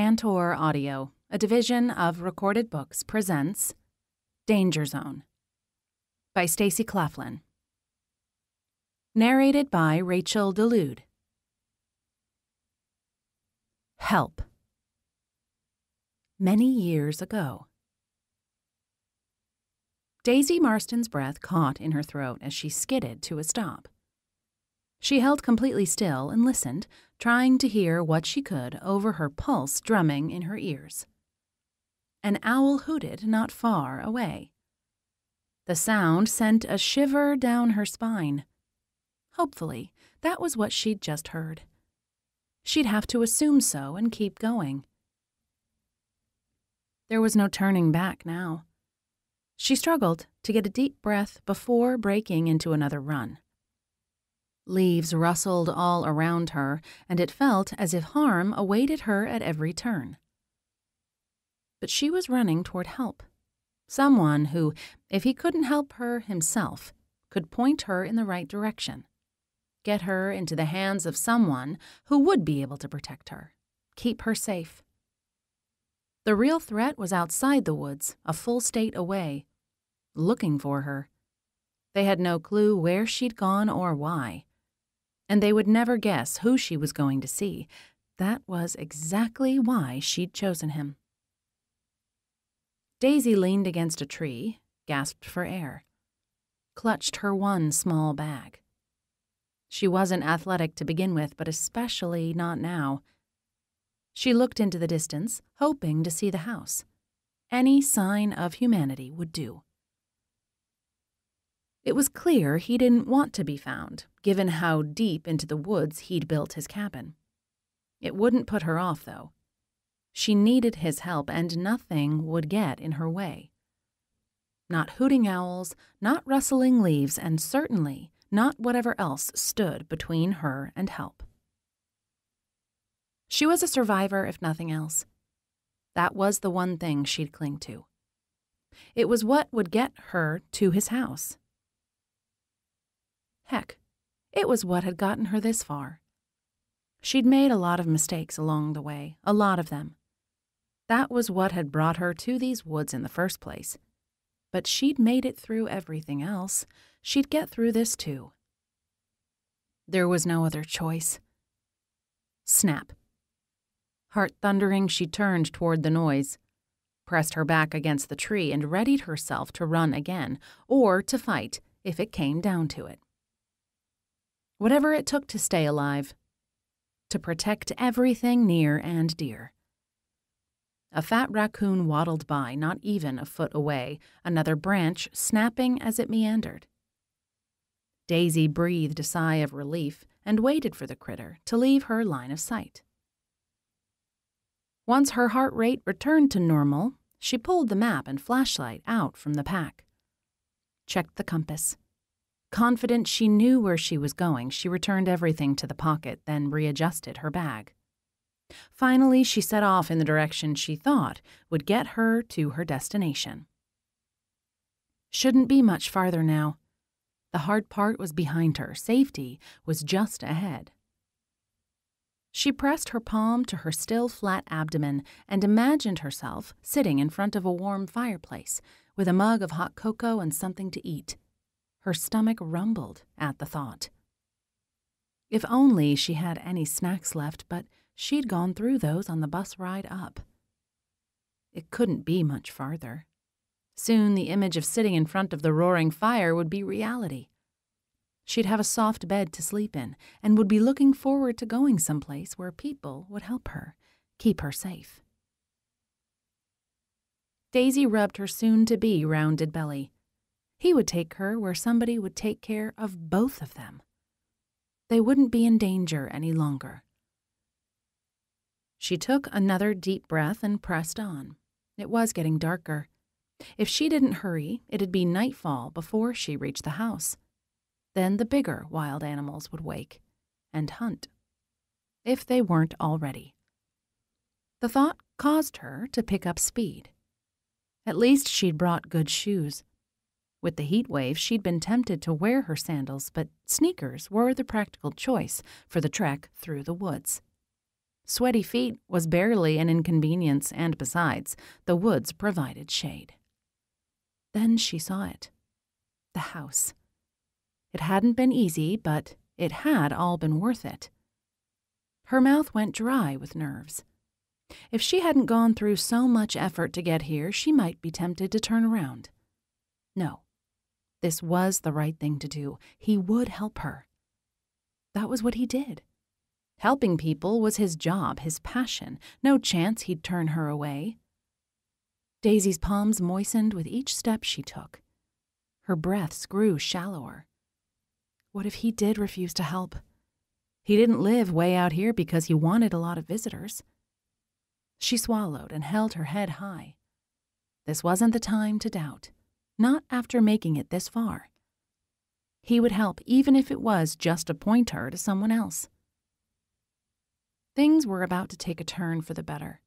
Tantor Audio, a division of Recorded Books, presents Danger Zone by Stacy Claflin. Narrated by Rachel Dulude. Help. Many years ago. Daisy Marston's breath caught in her throat as she skidded to a stop. She held completely still and listened, trying to hear what she could over her pulse drumming in her ears. An owl hooted not far away. The sound sent a shiver down her spine. Hopefully, that was what she'd just heard. She'd have to assume so and keep going. There was no turning back now. She struggled to get a deep breath before breaking into another run. Leaves rustled all around her, and it felt as if harm awaited her at every turn. But she was running toward help. Someone who, if he couldn't help her himself, could point her in the right direction. Get her into the hands of someone who would be able to protect her, keep her safe. The real threat was outside the woods, a full state away, looking for her. They had no clue where she'd gone or why and they would never guess who she was going to see. That was exactly why she'd chosen him. Daisy leaned against a tree, gasped for air, clutched her one small bag. She wasn't athletic to begin with, but especially not now. She looked into the distance, hoping to see the house. Any sign of humanity would do. It was clear he didn't want to be found, given how deep into the woods he'd built his cabin. It wouldn't put her off, though. She needed his help, and nothing would get in her way. Not hooting owls, not rustling leaves, and certainly not whatever else stood between her and help. She was a survivor, if nothing else. That was the one thing she'd cling to. It was what would get her to his house Heck, it was what had gotten her this far. She'd made a lot of mistakes along the way, a lot of them. That was what had brought her to these woods in the first place. But she'd made it through everything else. She'd get through this too. There was no other choice. Snap. Heart thundering, she turned toward the noise, pressed her back against the tree, and readied herself to run again, or to fight if it came down to it whatever it took to stay alive, to protect everything near and dear. A fat raccoon waddled by, not even a foot away, another branch snapping as it meandered. Daisy breathed a sigh of relief and waited for the critter to leave her line of sight. Once her heart rate returned to normal, she pulled the map and flashlight out from the pack. Checked the compass. Confident she knew where she was going, she returned everything to the pocket, then readjusted her bag. Finally, she set off in the direction she thought would get her to her destination. Shouldn't be much farther now. The hard part was behind her, safety was just ahead. She pressed her palm to her still flat abdomen and imagined herself sitting in front of a warm fireplace with a mug of hot cocoa and something to eat. Her stomach rumbled at the thought. If only she had any snacks left, but she'd gone through those on the bus ride up. It couldn't be much farther. Soon the image of sitting in front of the roaring fire would be reality. She'd have a soft bed to sleep in and would be looking forward to going someplace where people would help her, keep her safe. Daisy rubbed her soon to be rounded belly. He would take her where somebody would take care of both of them. They wouldn't be in danger any longer. She took another deep breath and pressed on. It was getting darker. If she didn't hurry, it'd be nightfall before she reached the house. Then the bigger wild animals would wake and hunt, if they weren't already. The thought caused her to pick up speed. At least she'd brought good shoes. With the heat wave, she'd been tempted to wear her sandals, but sneakers were the practical choice for the trek through the woods. Sweaty feet was barely an inconvenience, and besides, the woods provided shade. Then she saw it the house. It hadn't been easy, but it had all been worth it. Her mouth went dry with nerves. If she hadn't gone through so much effort to get here, she might be tempted to turn around. No, this was the right thing to do. He would help her. That was what he did. Helping people was his job, his passion. No chance he'd turn her away. Daisy's palms moistened with each step she took. Her breaths grew shallower. What if he did refuse to help? He didn't live way out here because he wanted a lot of visitors. She swallowed and held her head high. This wasn't the time to doubt, not after making it this far. He would help even if it was just to point her to someone else. Things were about to take a turn for the better.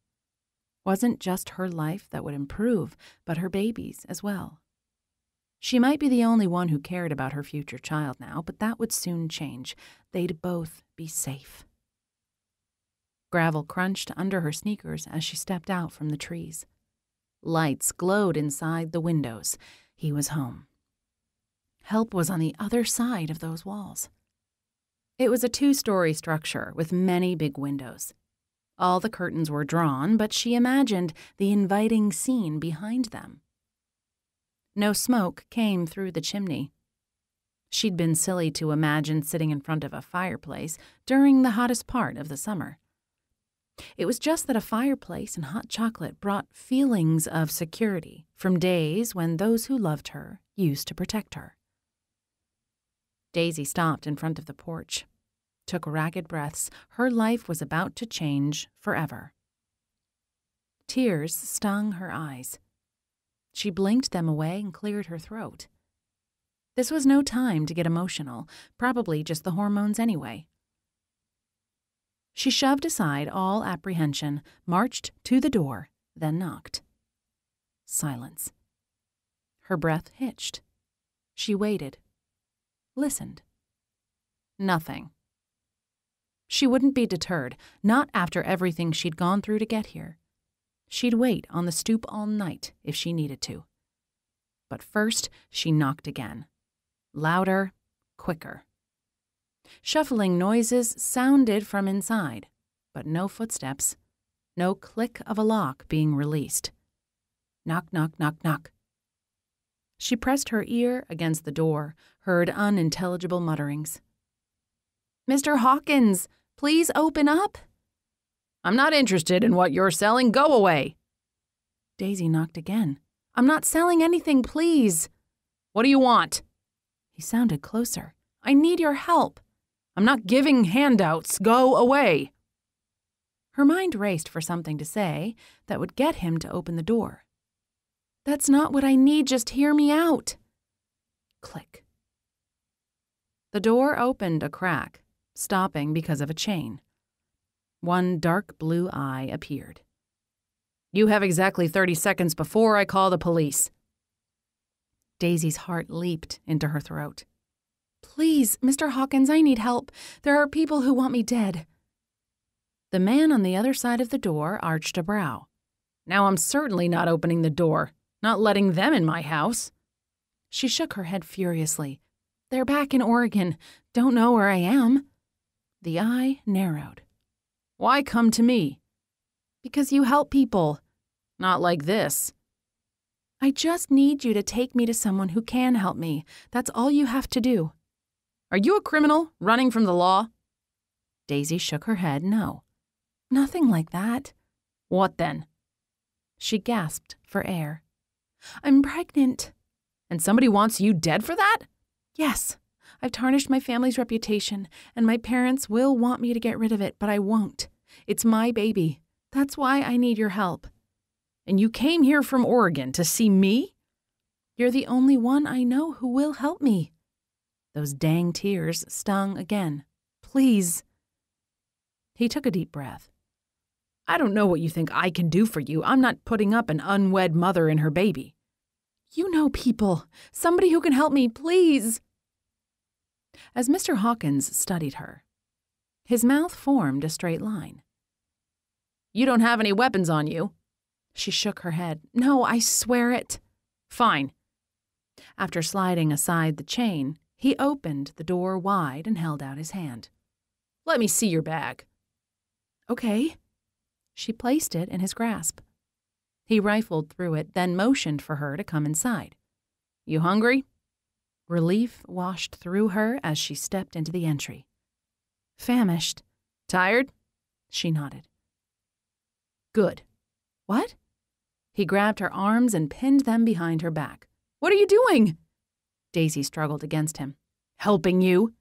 Wasn't just her life that would improve, but her baby's as well. She might be the only one who cared about her future child now, but that would soon change. They'd both be safe. Gravel crunched under her sneakers as she stepped out from the trees. Lights glowed inside the windows. He was home. Help was on the other side of those walls. It was a two story structure with many big windows. All the curtains were drawn, but she imagined the inviting scene behind them. No smoke came through the chimney. She'd been silly to imagine sitting in front of a fireplace during the hottest part of the summer. It was just that a fireplace and hot chocolate brought feelings of security from days when those who loved her used to protect her. Daisy stopped in front of the porch, took ragged breaths. Her life was about to change forever. Tears stung her eyes. She blinked them away and cleared her throat. This was no time to get emotional, probably just the hormones anyway. She shoved aside all apprehension, marched to the door, then knocked. Silence. Her breath hitched. She waited. Listened. Nothing. She wouldn't be deterred, not after everything she'd gone through to get here. She'd wait on the stoop all night if she needed to. But first, she knocked again. Louder, quicker. Shuffling noises sounded from inside, but no footsteps, no click of a lock being released. Knock, knock, knock, knock. She pressed her ear against the door, heard unintelligible mutterings. Mr. Hawkins, please open up. I'm not interested in what you're selling. Go away. Daisy knocked again. I'm not selling anything, please. What do you want? He sounded closer. I need your help. I'm not giving handouts. Go away. Her mind raced for something to say that would get him to open the door. That's not what I need. Just hear me out. Click. The door opened a crack, stopping because of a chain. One dark blue eye appeared. You have exactly 30 seconds before I call the police. Daisy's heart leaped into her throat. Please, Mr. Hawkins, I need help. There are people who want me dead. The man on the other side of the door arched a brow. Now I'm certainly not opening the door, not letting them in my house. She shook her head furiously. They're back in Oregon. Don't know where I am. The eye narrowed. Why come to me? Because you help people. Not like this. I just need you to take me to someone who can help me. That's all you have to do. Are you a criminal running from the law? Daisy shook her head no. Nothing like that. What then? She gasped for air. I'm pregnant. And somebody wants you dead for that? Yes. I've tarnished my family's reputation, and my parents will want me to get rid of it, but I won't. It's my baby. That's why I need your help. And you came here from Oregon to see me? You're the only one I know who will help me. Those dang tears stung again. Please. He took a deep breath. I don't know what you think I can do for you. I'm not putting up an unwed mother and her baby. You know people. Somebody who can help me, please. As Mr. Hawkins studied her, his mouth formed a straight line. You don't have any weapons on you. She shook her head. No, I swear it. Fine. After sliding aside the chain, he opened the door wide and held out his hand. Let me see your bag. Okay. She placed it in his grasp. He rifled through it, then motioned for her to come inside. You hungry? Relief washed through her as she stepped into the entry. Famished. Tired? She nodded. Good. What? He grabbed her arms and pinned them behind her back. What are you doing? Daisy struggled against him. Helping you.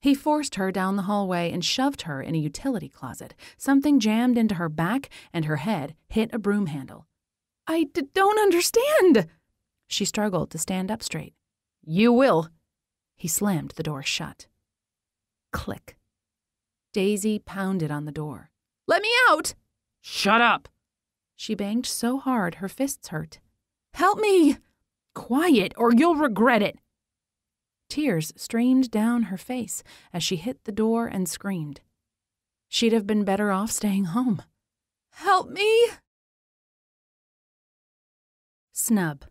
He forced her down the hallway and shoved her in a utility closet. Something jammed into her back and her head hit a broom handle. I d- don't understand. She struggled to stand up straight. You will. He slammed the door shut. Click. Daisy pounded on the door. Let me out! Shut up! She banged so hard her fists hurt. Help me! Quiet, or you'll regret it! Tears streamed down her face as she hit the door and screamed. She'd have been better off staying home. Help me! Snub.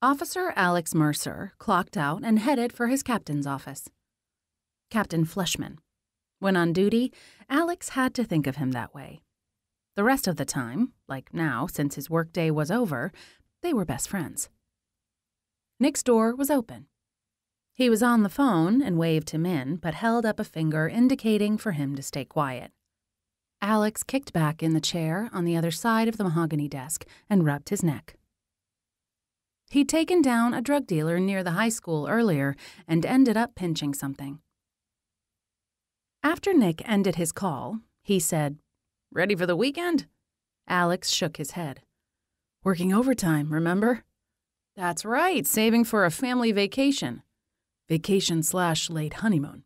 Officer Alex Mercer clocked out and headed for his captain's office. Captain Fleshman. When on duty, Alex had to think of him that way. The rest of the time, like now since his workday was over, they were best friends. Nick's door was open. He was on the phone and waved him in, but held up a finger indicating for him to stay quiet. Alex kicked back in the chair on the other side of the mahogany desk and rubbed his neck. He'd taken down a drug dealer near the high school earlier and ended up pinching something. After Nick ended his call, he said, Ready for the weekend? Alex shook his head. Working overtime, remember? That's right, saving for a family vacation. Vacation slash late honeymoon.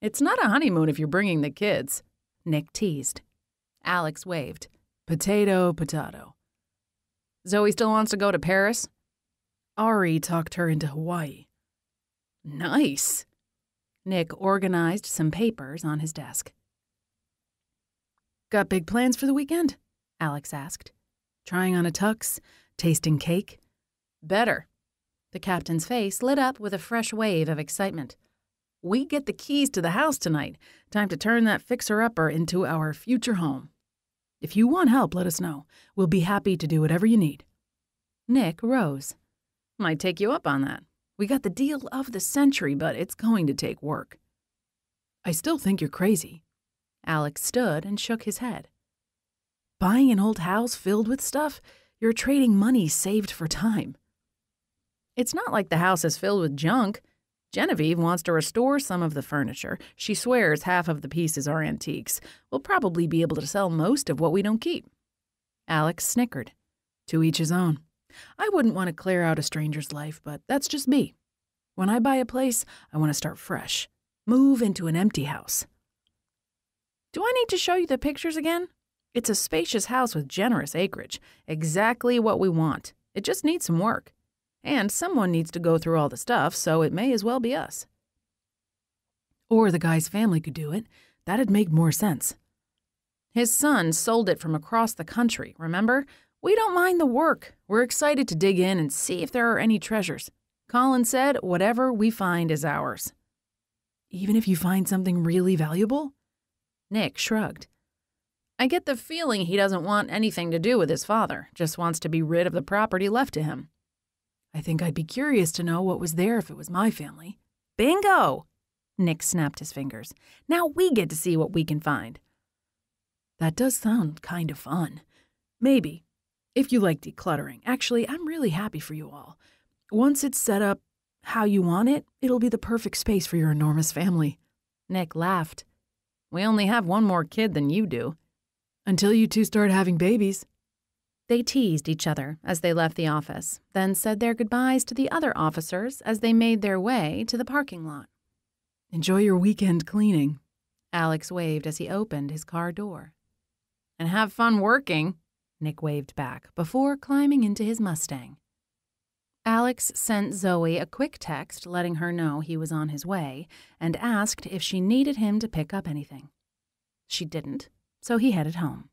It's not a honeymoon if you're bringing the kids, Nick teased. Alex waved. Potato, potato. Zoe still wants to go to Paris? Ari talked her into Hawaii. Nice. Nick organized some papers on his desk. Got big plans for the weekend? Alex asked. Trying on a tux? Tasting cake? Better. The captain's face lit up with a fresh wave of excitement. We get the keys to the house tonight. Time to turn that fixer upper into our future home. If you want help, let us know. We'll be happy to do whatever you need. Nick rose. Might take you up on that. We got the deal of the century, but it's going to take work. I still think you're crazy. Alex stood and shook his head. Buying an old house filled with stuff? You're trading money saved for time. It's not like the house is filled with junk. Genevieve wants to restore some of the furniture. She swears half of the pieces are antiques. We'll probably be able to sell most of what we don't keep. Alex snickered. To each his own. I wouldn't want to clear out a stranger's life, but that's just me. When I buy a place, I want to start fresh. Move into an empty house. Do I need to show you the pictures again? It's a spacious house with generous acreage. Exactly what we want. It just needs some work. And someone needs to go through all the stuff, so it may as well be us. Or the guy's family could do it. That'd make more sense. His son sold it from across the country, remember? We don't mind the work. We're excited to dig in and see if there are any treasures. Colin said, whatever we find is ours. Even if you find something really valuable? Nick shrugged. I get the feeling he doesn't want anything to do with his father, just wants to be rid of the property left to him. I think I'd be curious to know what was there if it was my family. Bingo! Nick snapped his fingers. Now we get to see what we can find. That does sound kind of fun. Maybe, if you like decluttering. Actually, I'm really happy for you all. Once it's set up how you want it, it'll be the perfect space for your enormous family. Nick laughed. We only have one more kid than you do. Until you two start having babies. They teased each other as they left the office, then said their goodbyes to the other officers as they made their way to the parking lot. Enjoy your weekend cleaning, Alex waved as he opened his car door. And have fun working, Nick waved back before climbing into his Mustang. Alex sent Zoe a quick text letting her know he was on his way and asked if she needed him to pick up anything. She didn't, so he headed home.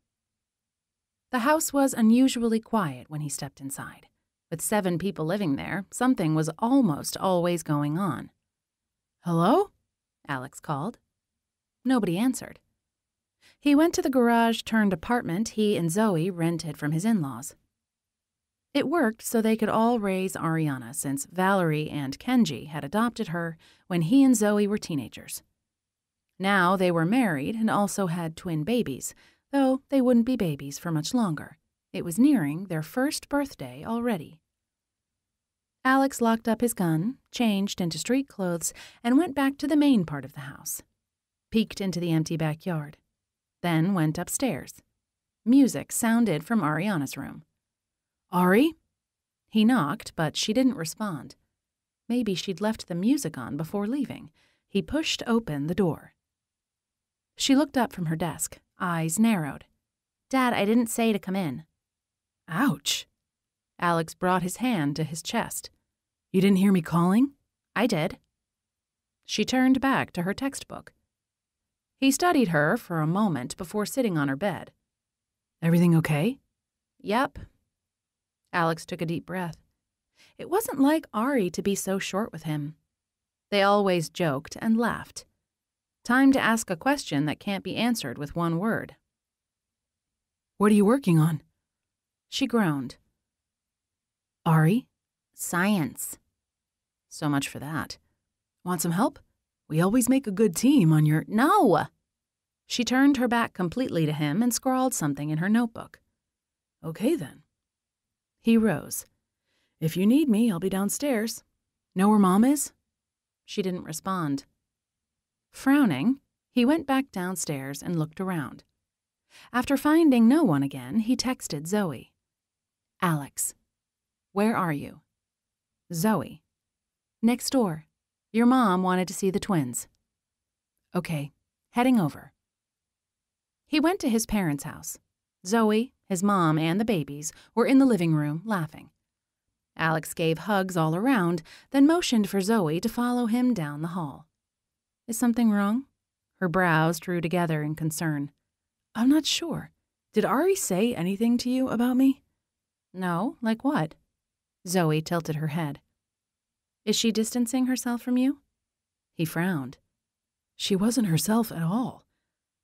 The house was unusually quiet when he stepped inside. With seven people living there, something was almost always going on. Hello? Alex called. Nobody answered. He went to the garage turned apartment he and Zoe rented from his in laws. It worked so they could all raise Ariana since Valerie and Kenji had adopted her when he and Zoe were teenagers. Now they were married and also had twin babies, though they wouldn't be babies for much longer. It was nearing their first birthday already. Alex locked up his gun, changed into street clothes, and went back to the main part of the house. Peeked into the empty backyard. Then went upstairs. Music sounded from Ariana's room. Ari? He knocked, but she didn't respond. Maybe she'd left the music on before leaving. He pushed open the door. She looked up from her desk, eyes narrowed. Dad, I didn't say to come in. Ouch. Alex brought his hand to his chest. You didn't hear me calling? I did. She turned back to her textbook. He studied her for a moment before sitting on her bed. Everything okay? Yep. Alex took a deep breath. It wasn't like Ari to be so short with him. They always joked and laughed. Time to ask a question that can't be answered with one word. What are you working on? She groaned. Ari? Science. So much for that. Want some help? We always make a good team on your. No! She turned her back completely to him and scrawled something in her notebook. Okay then. He rose. If you need me, I'll be downstairs. Know where Mom is? She didn't respond. Frowning, he went back downstairs and looked around. After finding no one again, he texted Zoe. Alex, where are you? Zoe, next door. Your mom wanted to see the twins. Okay, heading over. He went to his parents' house. Zoe, his mom, and the babies were in the living room laughing. Alex gave hugs all around, then motioned for Zoe to follow him down the hall. Is something wrong? Her brows drew together in concern. I'm not sure. Did Ari say anything to you about me? No, like what? Zoe tilted her head. Is she distancing herself from you? He frowned. She wasn't herself at all.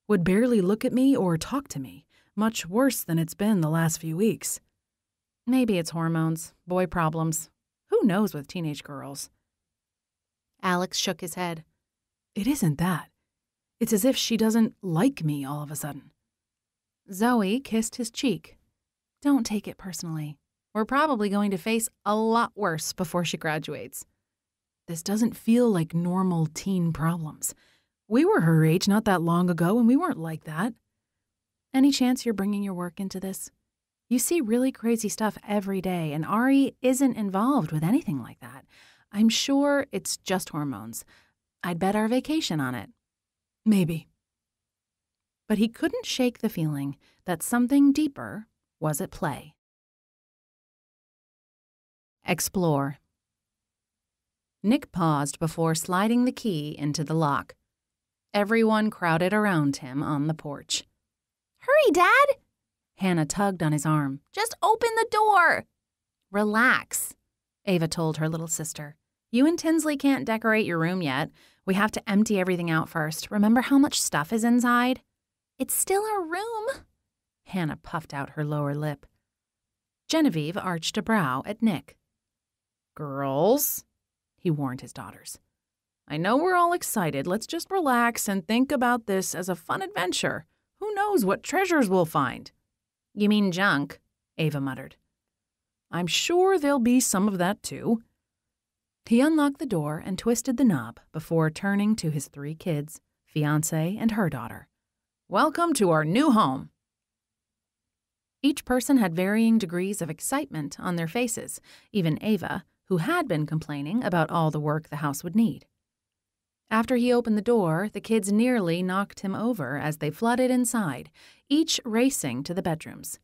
Would barely look at me or talk to me, much worse than it's been the last few weeks. Maybe it's hormones, boy problems. Who knows with teenage girls? Alex shook his head. It isn't that. It's as if she doesn't like me all of a sudden. Zoe kissed his cheek. Don't take it personally. We're probably going to face a lot worse before she graduates. This doesn't feel like normal teen problems. We were her age not that long ago, and we weren't like that. Any chance you're bringing your work into this? You see really crazy stuff every day, and Ari isn't involved with anything like that. I'm sure it's just hormones. I'd bet our vacation on it. Maybe. But he couldn't shake the feeling that something deeper was at play. Explore. Nick paused before sliding the key into the lock. Everyone crowded around him on the porch. Hurry, Dad! Hannah tugged on his arm. Just open the door! Relax, Ava told her little sister. You and Tinsley can't decorate your room yet. We have to empty everything out first. Remember how much stuff is inside? It's still our room. Hannah puffed out her lower lip. Genevieve arched a brow at Nick. Girls, he warned his daughters. I know we're all excited. Let's just relax and think about this as a fun adventure. Who knows what treasures we'll find? You mean junk, Ava muttered. I'm sure there'll be some of that too. He unlocked the door and twisted the knob before turning to his three kids, fiance, and her daughter. Welcome to our new home. Each person had varying degrees of excitement on their faces, even Ava, who had been complaining about all the work the house would need. After he opened the door, the kids nearly knocked him over as they flooded inside, each racing to the bedrooms.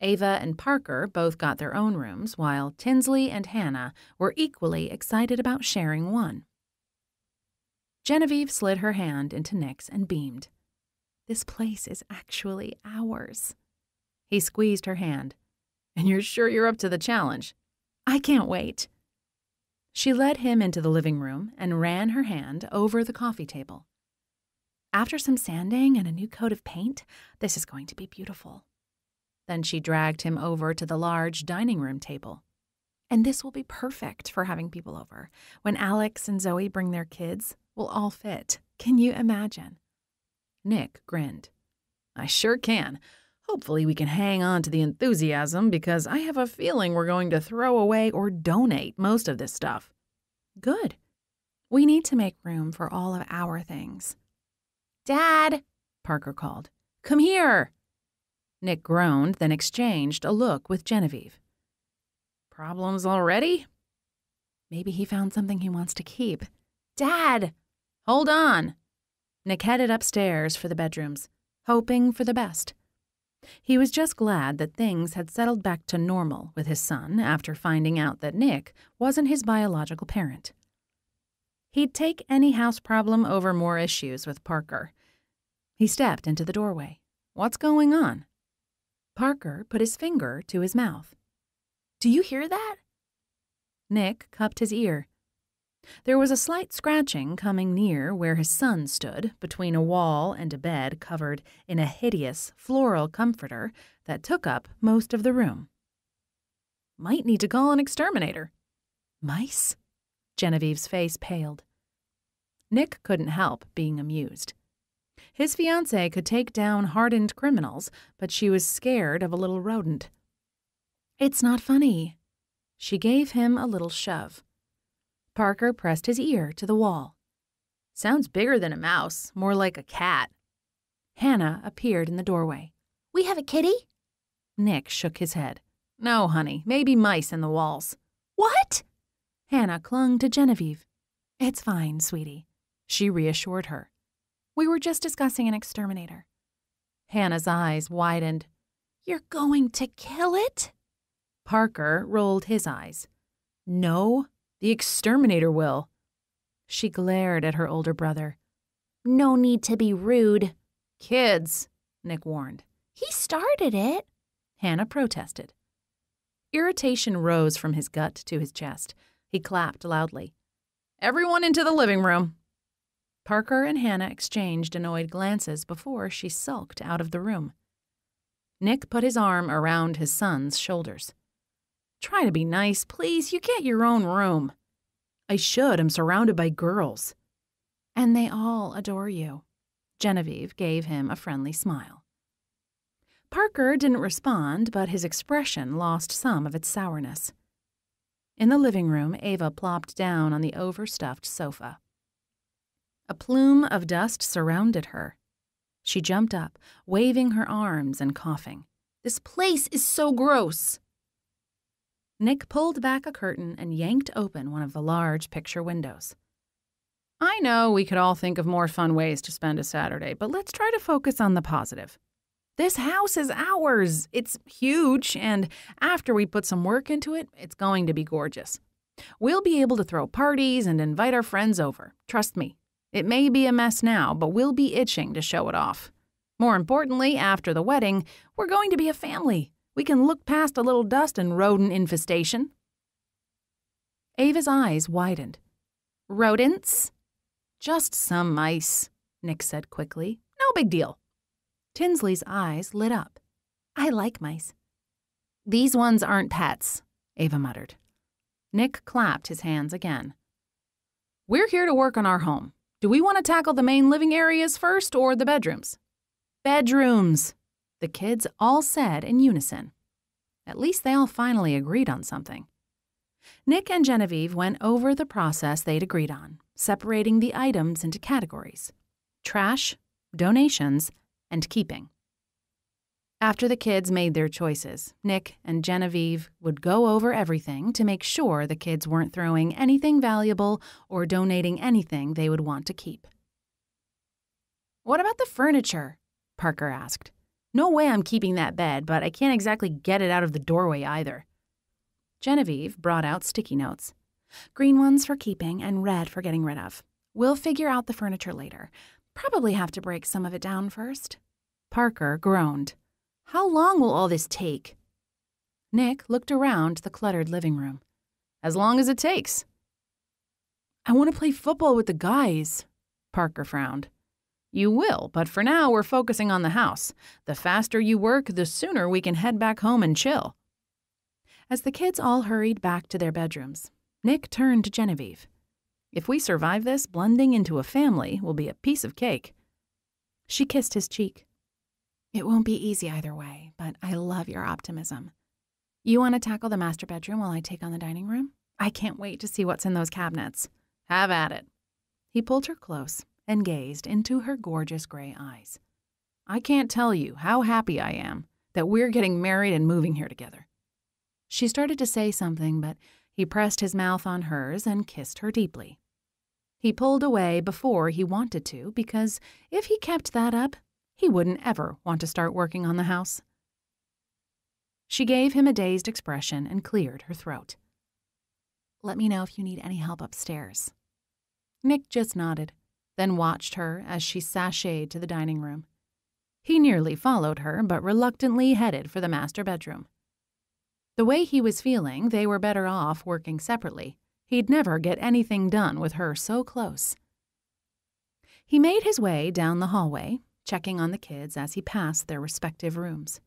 Ava and Parker both got their own rooms, while Tinsley and Hannah were equally excited about sharing one. Genevieve slid her hand into Nick's and beamed. This place is actually ours. He squeezed her hand. And you're sure you're up to the challenge? I can't wait. She led him into the living room and ran her hand over the coffee table. After some sanding and a new coat of paint, this is going to be beautiful. Then she dragged him over to the large dining room table. And this will be perfect for having people over. When Alex and Zoe bring their kids, we'll all fit. Can you imagine? Nick grinned. I sure can. Hopefully, we can hang on to the enthusiasm because I have a feeling we're going to throw away or donate most of this stuff. Good. We need to make room for all of our things. Dad, Parker called. Come here. Nick groaned, then exchanged a look with Genevieve. Problems already? Maybe he found something he wants to keep. Dad! Hold on! Nick headed upstairs for the bedrooms, hoping for the best. He was just glad that things had settled back to normal with his son after finding out that Nick wasn't his biological parent. He'd take any house problem over more issues with Parker. He stepped into the doorway. What's going on? Parker put his finger to his mouth. Do you hear that? Nick cupped his ear. There was a slight scratching coming near where his son stood, between a wall and a bed covered in a hideous floral comforter that took up most of the room. Might need to call an exterminator. Mice? Genevieve's face paled. Nick couldn't help being amused. His fiancée could take down hardened criminals, but she was scared of a little rodent. It's not funny. She gave him a little shove. Parker pressed his ear to the wall. Sounds bigger than a mouse, more like a cat. Hannah appeared in the doorway. We have a kitty? Nick shook his head. No, honey, maybe mice in the walls. What? Hannah clung to Genevieve. It's fine, sweetie. She reassured her. We were just discussing an exterminator. Hannah's eyes widened. You're going to kill it? Parker rolled his eyes. No, the exterminator will. She glared at her older brother. No need to be rude. Kids, Nick warned. He started it, Hannah protested. Irritation rose from his gut to his chest. He clapped loudly. Everyone into the living room. Parker and Hannah exchanged annoyed glances before she sulked out of the room. Nick put his arm around his son's shoulders. Try to be nice, please. You get your own room. I should. I'm surrounded by girls. And they all adore you. Genevieve gave him a friendly smile. Parker didn't respond, but his expression lost some of its sourness. In the living room, Ava plopped down on the overstuffed sofa. A plume of dust surrounded her. She jumped up, waving her arms and coughing. This place is so gross. Nick pulled back a curtain and yanked open one of the large picture windows. I know we could all think of more fun ways to spend a Saturday, but let's try to focus on the positive. This house is ours. It's huge, and after we put some work into it, it's going to be gorgeous. We'll be able to throw parties and invite our friends over. Trust me, it may be a mess now, but we'll be itching to show it off. More importantly, after the wedding, we're going to be a family. We can look past a little dust and rodent infestation. Ava's eyes widened. Rodents? Just some mice, Nick said quickly. No big deal. Tinsley's eyes lit up. I like mice. These ones aren't pets, Ava muttered. Nick clapped his hands again. We're here to work on our home. Do we want to tackle the main living areas first or the bedrooms? Bedrooms, the kids all said in unison. At least they all finally agreed on something. Nick and Genevieve went over the process they'd agreed on, separating the items into categories trash, donations, and keeping. After the kids made their choices, Nick and Genevieve would go over everything to make sure the kids weren't throwing anything valuable or donating anything they would want to keep. What about the furniture? Parker asked. No way I'm keeping that bed, but I can't exactly get it out of the doorway either. Genevieve brought out sticky notes green ones for keeping and red for getting rid of. We'll figure out the furniture later. Probably have to break some of it down first. Parker groaned. How long will all this take? Nick looked around the cluttered living room. As long as it takes. I want to play football with the guys, Parker frowned. You will, but for now we're focusing on the house. The faster you work, the sooner we can head back home and chill. As the kids all hurried back to their bedrooms, Nick turned to Genevieve. If we survive this, blending into a family will be a piece of cake. She kissed his cheek. It won't be easy either way, but I love your optimism. You want to tackle the master bedroom while I take on the dining room? I can't wait to see what's in those cabinets. Have at it. He pulled her close and gazed into her gorgeous gray eyes. I can't tell you how happy I am that we're getting married and moving here together. She started to say something, but he pressed his mouth on hers and kissed her deeply. He pulled away before he wanted to because if he kept that up, he wouldn't ever want to start working on the house. She gave him a dazed expression and cleared her throat. Let me know if you need any help upstairs. Nick just nodded then watched her as she sashayed to the dining room. He nearly followed her, but reluctantly headed for the master bedroom. The way he was feeling, they were better off working separately. He'd never get anything done with her so close. He made his way down the hallway, checking on the kids as he passed their respective rooms.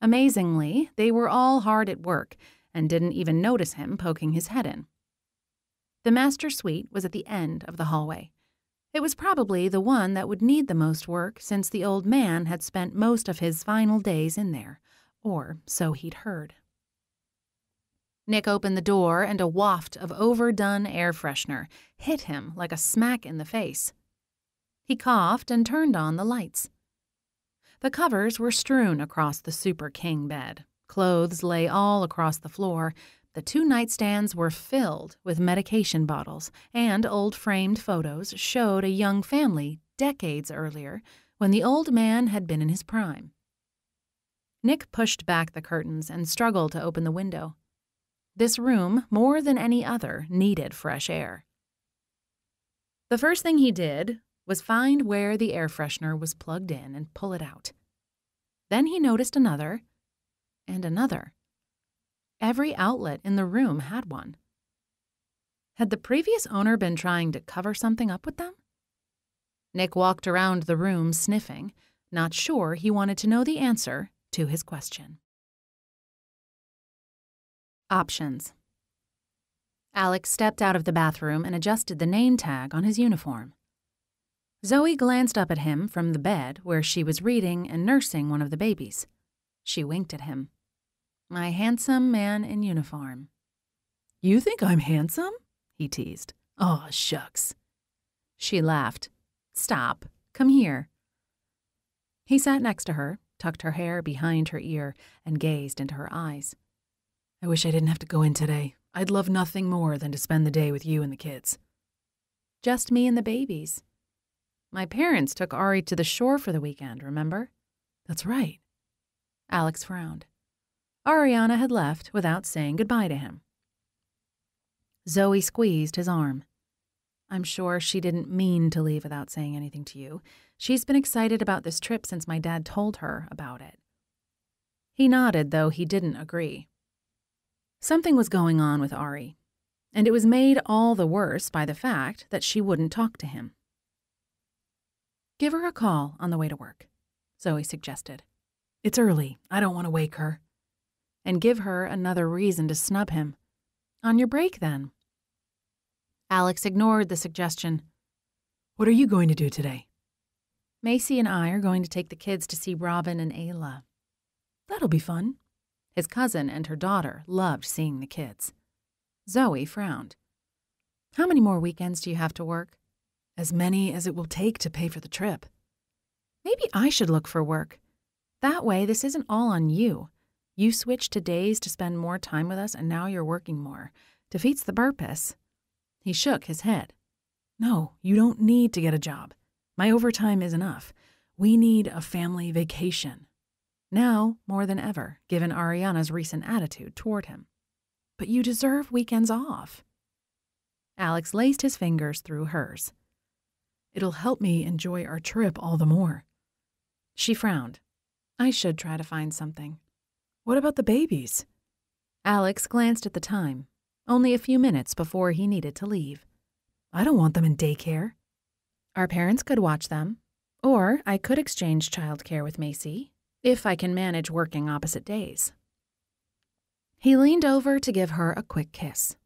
Amazingly, they were all hard at work and didn't even notice him poking his head in. The master suite was at the end of the hallway. It was probably the one that would need the most work since the old man had spent most of his final days in there, or so he'd heard. Nick opened the door and a waft of overdone air freshener hit him like a smack in the face. He coughed and turned on the lights. The covers were strewn across the Super King bed. Clothes lay all across the floor, the two nightstands were filled with medication bottles, and old framed photos showed a young family decades earlier when the old man had been in his prime. Nick pushed back the curtains and struggled to open the window. This room, more than any other, needed fresh air. The first thing he did was find where the air freshener was plugged in and pull it out. Then he noticed another and another. Every outlet in the room had one. Had the previous owner been trying to cover something up with them? Nick walked around the room sniffing, not sure he wanted to know the answer to his question. Options Alex stepped out of the bathroom and adjusted the name tag on his uniform. Zoe glanced up at him from the bed where she was reading and nursing one of the babies. She winked at him. My handsome man in uniform. You think I'm handsome? he teased. Aw, oh, shucks. She laughed. Stop. Come here. He sat next to her, tucked her hair behind her ear, and gazed into her eyes. I wish I didn't have to go in today. I'd love nothing more than to spend the day with you and the kids. Just me and the babies. My parents took Ari to the shore for the weekend, remember? That's right. Alex frowned. Ariana had left without saying goodbye to him. Zoe squeezed his arm. I'm sure she didn't mean to leave without saying anything to you. She's been excited about this trip since my dad told her about it. He nodded, though he didn't agree. Something was going on with Ari, and it was made all the worse by the fact that she wouldn't talk to him. Give her a call on the way to work, Zoe suggested. It's early. I don't want to wake her and give her another reason to snub him. On your break, then. Alex ignored the suggestion. What are you going to do today? Macy and I are going to take the kids to see Robin and Ayla. That'll be fun. His cousin and her daughter loved seeing the kids. Zoe frowned. How many more weekends do you have to work? As many as it will take to pay for the trip. Maybe I should look for work. That way, this isn't all on you. You switched to days to spend more time with us, and now you're working more. Defeats the purpose. He shook his head. No, you don't need to get a job. My overtime is enough. We need a family vacation. Now, more than ever, given Ariana's recent attitude toward him. But you deserve weekends off. Alex laced his fingers through hers. It'll help me enjoy our trip all the more. She frowned. I should try to find something. What about the babies? Alex glanced at the time, only a few minutes before he needed to leave. I don't want them in daycare. Our parents could watch them, or I could exchange childcare with Macy, if I can manage working opposite days. He leaned over to give her a quick kiss.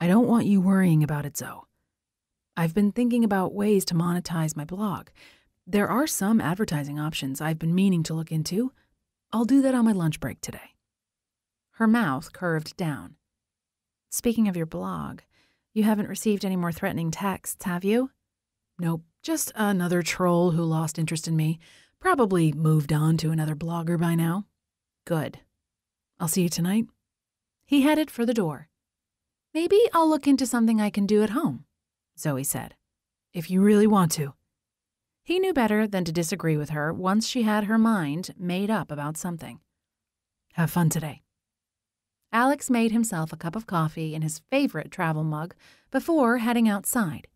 I don't want you worrying about it, Zoe. I've been thinking about ways to monetize my blog. There are some advertising options I've been meaning to look into. I'll do that on my lunch break today. Her mouth curved down. Speaking of your blog, you haven't received any more threatening texts, have you? Nope, just another troll who lost interest in me. Probably moved on to another blogger by now. Good. I'll see you tonight. He headed for the door. Maybe I'll look into something I can do at home, Zoe said. If you really want to. He knew better than to disagree with her once she had her mind made up about something. Have fun today. Alex made himself a cup of coffee in his favorite travel mug before heading outside.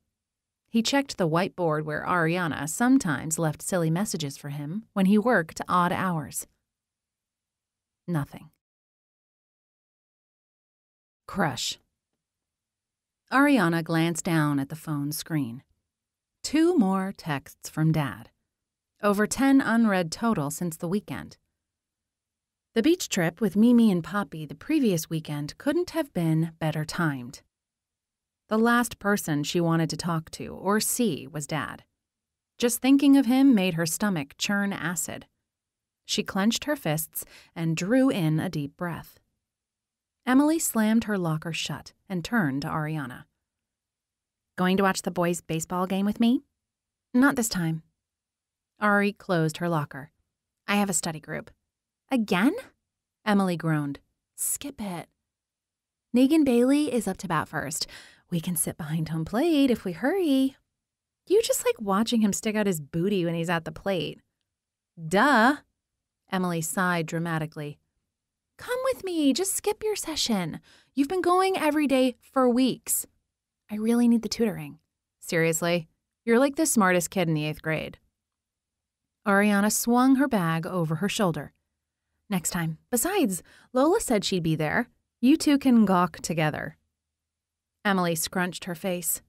He checked the whiteboard where Ariana sometimes left silly messages for him when he worked odd hours. Nothing. Crush. Ariana glanced down at the phone screen. Two more texts from Dad. Over 10 unread total since the weekend. The beach trip with Mimi and Poppy the previous weekend couldn't have been better timed. The last person she wanted to talk to or see was Dad. Just thinking of him made her stomach churn acid. She clenched her fists and drew in a deep breath. Emily slammed her locker shut and turned to Ariana. Going to watch the boys' baseball game with me? Not this time. Ari closed her locker. I have a study group. Again? Emily groaned. Skip it. Negan Bailey is up to bat first. We can sit behind home plate if we hurry. You just like watching him stick out his booty when he's at the plate. Duh. Emily sighed dramatically. Come with me, just skip your session. You've been going every day for weeks. I really need the tutoring. Seriously, you're like the smartest kid in the eighth grade. Ariana swung her bag over her shoulder. Next time. Besides, Lola said she'd be there. You two can gawk together. Emily scrunched her face.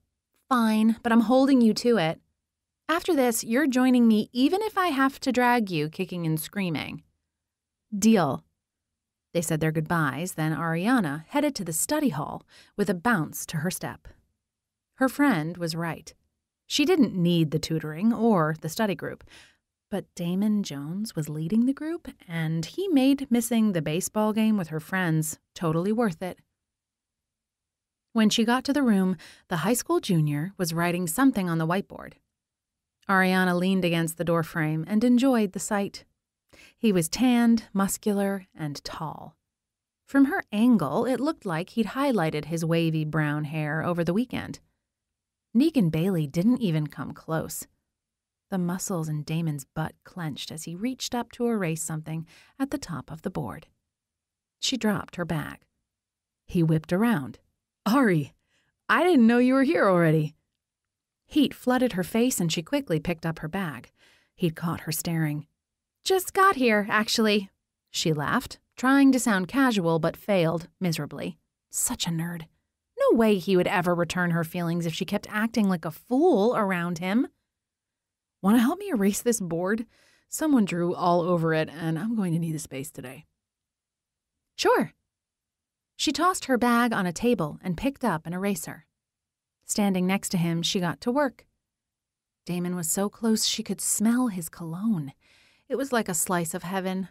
Fine, but I'm holding you to it. After this, you're joining me even if I have to drag you kicking and screaming. Deal. They said their goodbyes, then Ariana headed to the study hall with a bounce to her step. Her friend was right. She didn't need the tutoring or the study group, but Damon Jones was leading the group, and he made missing the baseball game with her friends totally worth it. When she got to the room, the high school junior was writing something on the whiteboard. Ariana leaned against the doorframe and enjoyed the sight. He was tanned, muscular, and tall. From her angle, it looked like he'd highlighted his wavy brown hair over the weekend. Negan Bailey didn't even come close. The muscles in Damon's butt clenched as he reached up to erase something at the top of the board. She dropped her bag. He whipped around. Ari, I didn't know you were here already. Heat flooded her face and she quickly picked up her bag. He'd caught her staring. Just got here, actually. She laughed, trying to sound casual but failed miserably. Such a nerd. No way he would ever return her feelings if she kept acting like a fool around him. Want to help me erase this board? Someone drew all over it, and I'm going to need a space today. Sure. She tossed her bag on a table and picked up an eraser. Standing next to him, she got to work. Damon was so close she could smell his cologne. It was like a slice of heaven.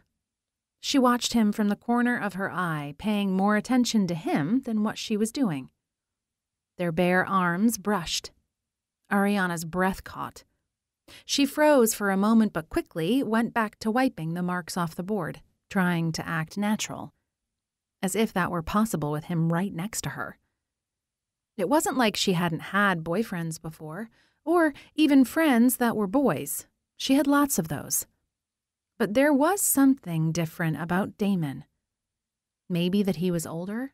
She watched him from the corner of her eye, paying more attention to him than what she was doing. Their bare arms brushed. Ariana's breath caught. She froze for a moment but quickly went back to wiping the marks off the board, trying to act natural. As if that were possible with him right next to her. It wasn't like she hadn't had boyfriends before, or even friends that were boys. She had lots of those. But there was something different about Damon. Maybe that he was older?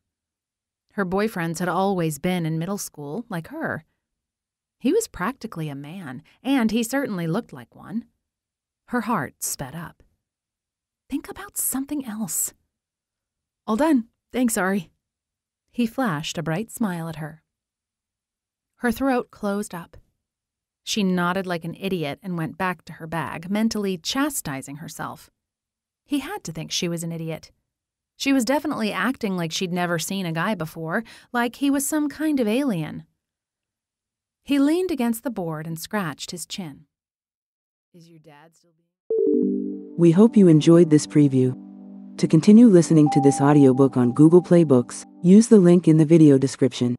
Her boyfriends had always been in middle school, like her. He was practically a man, and he certainly looked like one. Her heart sped up. Think about something else. All done. Thanks, Ari. He flashed a bright smile at her. Her throat closed up. She nodded like an idiot and went back to her bag, mentally chastising herself. He had to think she was an idiot. She was definitely acting like she'd never seen a guy before, like he was some kind of alien. He leaned against the board and scratched his chin. Is your dad still. We hope you enjoyed this preview. To continue listening to this audiobook on Google Play Books, use the link in the video description.